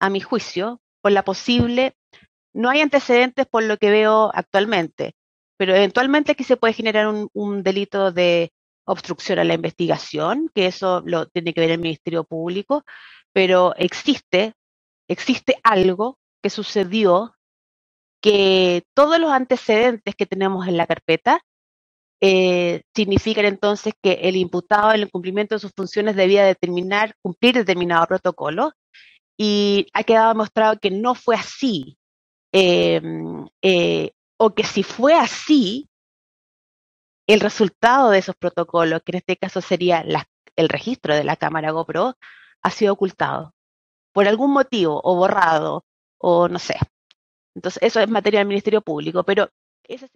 a mi juicio, por la posible, no hay antecedentes por lo que veo actualmente, pero eventualmente aquí se puede generar un, delito de obstrucción a la investigación, que eso lo tiene que ver el Ministerio Público, pero existe, existe algo que sucedió que todos los antecedentes que tenemos en la carpeta eh, significan entonces que el imputado en el cumplimiento de sus funciones debía determinar, cumplir determinado protocolo y ha quedado demostrado que no fue así, em, eh, o que si fue así, el resultado de esos protocolos, que en este caso sería el registro de la cámara GoPro, ha sido ocultado por algún motivo o borrado o no sé. Entonces, eso es materia del Ministerio Público, pero ese